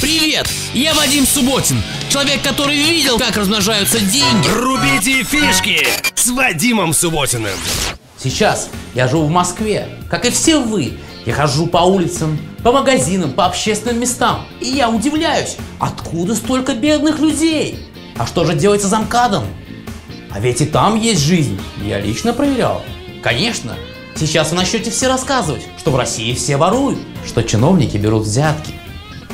Привет! Я Вадим Субботин, человек, который видел, как размножаются деньги. Рубите фишки с Вадимом Субботиным. Сейчас я живу в Москве, как и все вы. Я хожу по улицам, по магазинам, по общественным местам. И я удивляюсь, откуда столько бедных людей? А что же делается за МКАДом? А ведь и там есть жизнь. Я лично проверял. Конечно, сейчас вы начнете все рассказывать, что в России все воруют, что чиновники берут взятки,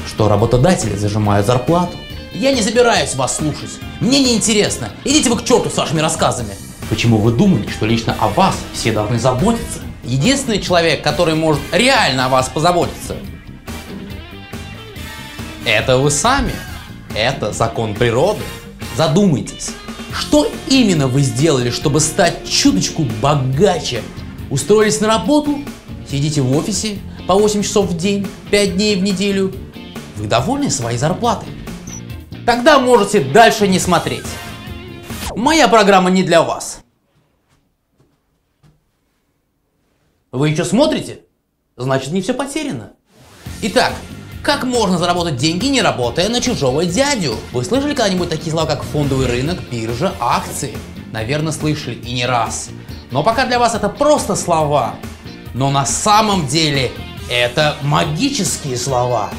что работодатели зажимают зарплату. Я не собираюсь вас слушать. Мне не интересно. Идите вы к черту с вашими рассказами. Почему вы думаете, что лично о вас все должны заботиться? Единственный человек, который может реально о вас позаботиться, это вы сами. Это закон природы. Задумайтесь, что именно вы сделали, чтобы стать чуточку богаче? Устроились на работу? Сидите в офисе по 8 часов в день, 5 дней в неделю? Вы довольны своей зарплатой? Тогда можете дальше не смотреть. Моя программа не для вас. Вы еще смотрите? Значит, не все потеряно. Итак, как можно заработать деньги, не работая на чужого дядю? Вы слышали когда-нибудь такие слова, как фондовый рынок, биржа, акции? Наверное, слышали и не раз. Но пока для вас это просто слова. Но на самом деле это магические слова.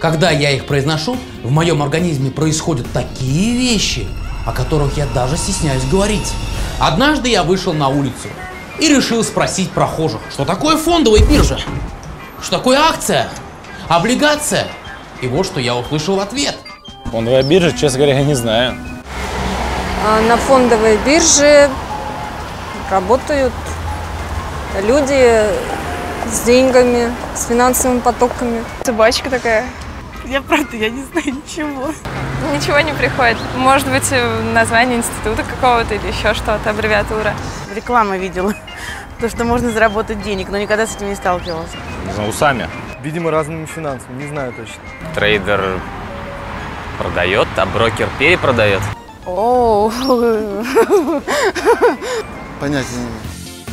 Когда я их произношу, в моем организме происходят такие вещи, о которых я даже стесняюсь говорить. Однажды я вышел на улицу и решил спросить прохожих, что такое фондовая биржа, что такое акция, облигация. И вот что я услышал в ответ. Фондовая биржа, честно говоря, я не знаю. А На фондовой бирже работают люди с деньгами, с финансовыми потоками. Собачка такая. Я правда, я не знаю ничего. Ничего не приходит. Может быть, э, название института какого-то или еще что-то, аббревиатура. Реклама видела. То, что можно заработать денег, но никогда с этим не сталкивался. Не знаю, усами. Видимо, разными финансами, не знаю точно. Трейдер продает, а брокер перепродает. О, Понятия не имею.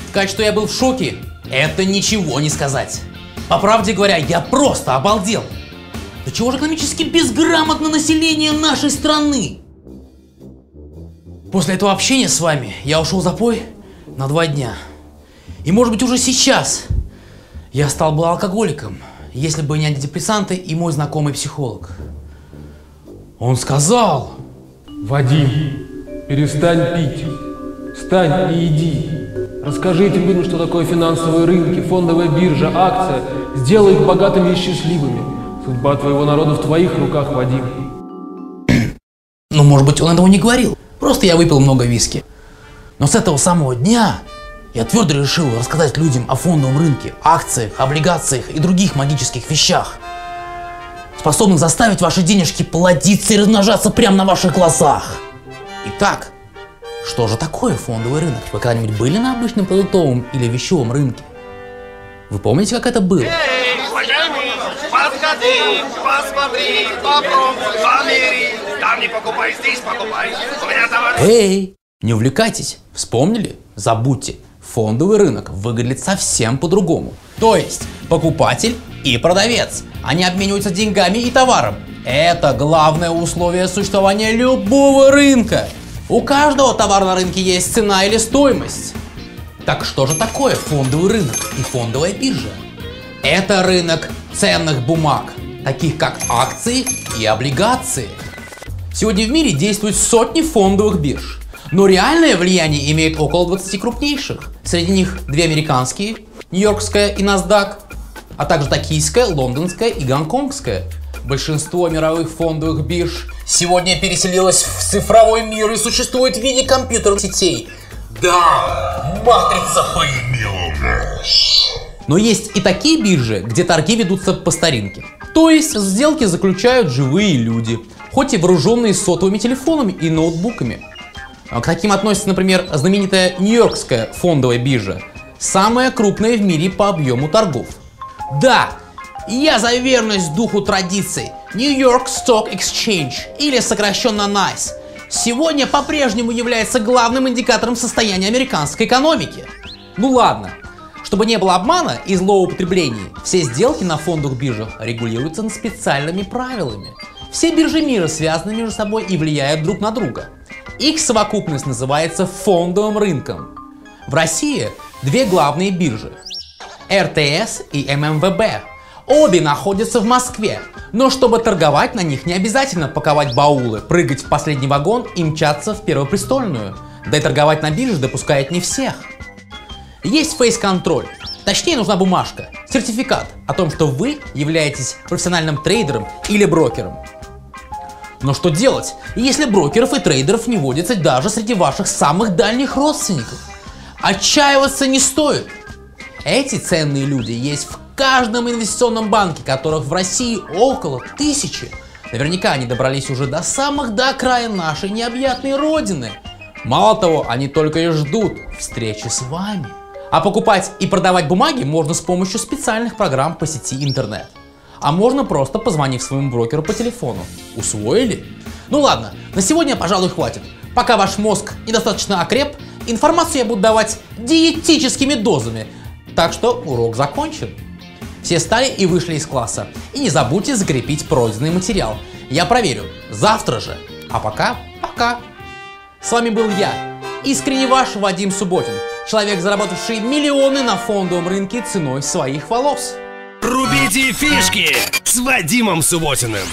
Сказать, что я был в шоке, это ничего не сказать. По правде говоря, я просто обалдел. Да чего же экономически безграмотно население нашей страны? После этого общения с вами я ушел в запой на два дня. И может быть уже сейчас я стал бы алкоголиком, если бы не антидепрессанты и мой знакомый психолог. Он сказал, Вадим, перестань пить. Встань и иди. Расскажи этим людям, что такое финансовые рынки, фондовая биржа, акция. Сделай их богатыми и счастливыми. Судьба твоего народа в твоих руках, Вадим. Ну, может быть, он этого не говорил. Просто я выпил много виски. Но с этого самого дня я твердо решил рассказать людям о фондовом рынке, акциях, облигациях и других магических вещах, способных заставить ваши денежки плодиться и размножаться прямо на ваших глазах. Итак, что же такое фондовый рынок? Вы когда-нибудь были на обычном продуктовом или вещевом рынке? Вы помните, как это было? Уважаемый, подходи, посмотри, попробуй, помери. Там не покупай, здесь покупай. У меня товар. Эй, не увлекайтесь. Вспомнили? Забудьте. Фондовый рынок выглядит совсем по-другому. То есть покупатель и продавец. Они обмениваются деньгами и товаром. Это главное условие существования любого рынка. У каждого товара на рынке есть цена или стоимость. Так что же такое фондовый рынок и фондовая биржа? Это рынок ценных бумаг, таких как акции и облигации. Сегодня в мире действуют сотни фондовых бирж, но реальное влияние имеет около 20 крупнейших. Среди них две американские, Нью-Йоркская и NASDAQ, а также токийская, лондонская и гонконгская. Большинство мировых фондовых бирж сегодня переселилось в цифровой мир и существует в виде компьютерных сетей. Да, матрица поимела. Но есть и такие биржи, где торги ведутся по старинке. То есть сделки заключают живые люди, хоть и вооруженные сотовыми телефонами и ноутбуками. А К таким относится, например, знаменитая Нью-Йоркская фондовая биржа, самая крупная в мире по объему торгов. Да, я за верность духу традиций. New York Stock Exchange, или сокращенно NICE, сегодня по-прежнему является главным индикатором состояния американской экономики. Ну ладно, Чтобы не было обмана и злоупотреблений, все сделки на фондовых биржах регулируются специальными правилами. Все биржи мира связаны между собой и влияют друг на друга. Их совокупность называется фондовым рынком. В России две главные биржи – РТС и ММВБ. Обе находятся в Москве, но чтобы торговать на них не обязательно паковать баулы, прыгать в последний вагон и мчаться в Первопрестольную. Да и торговать на бирже допускают не всех. Есть фейс-контроль. Точнее, нужна бумажка, сертификат о том, что вы являетесь профессиональным трейдером или брокером. Но что делать, если брокеров и трейдеров не водится даже среди ваших самых дальних родственников? Отчаиваться не стоит. Эти ценные люди есть в каждом инвестиционном банке, которых в России около тысячи. Наверняка они добрались уже до самых до окраин нашей необъятной родины. Мало того, они только и ждут встречи с вами. А покупать и продавать бумаги можно с помощью специальных программ по сети интернет. А можно просто позвонив своему брокеру по телефону. Усвоили? Ну ладно, на сегодня, пожалуй, хватит. Пока ваш мозг недостаточно окреп, информацию я буду давать диетическими дозами. Так что урок закончен. Все стали и вышли из класса. И не забудьте закрепить пройденный материал. Я проверю завтра же. А пока, пока. С вами был я, искренне ваш Вадим Субботин. Человек, заработавший миллионы на фондовом рынке ценой своих волос. Рубите фишки с Вадимом Субботиным.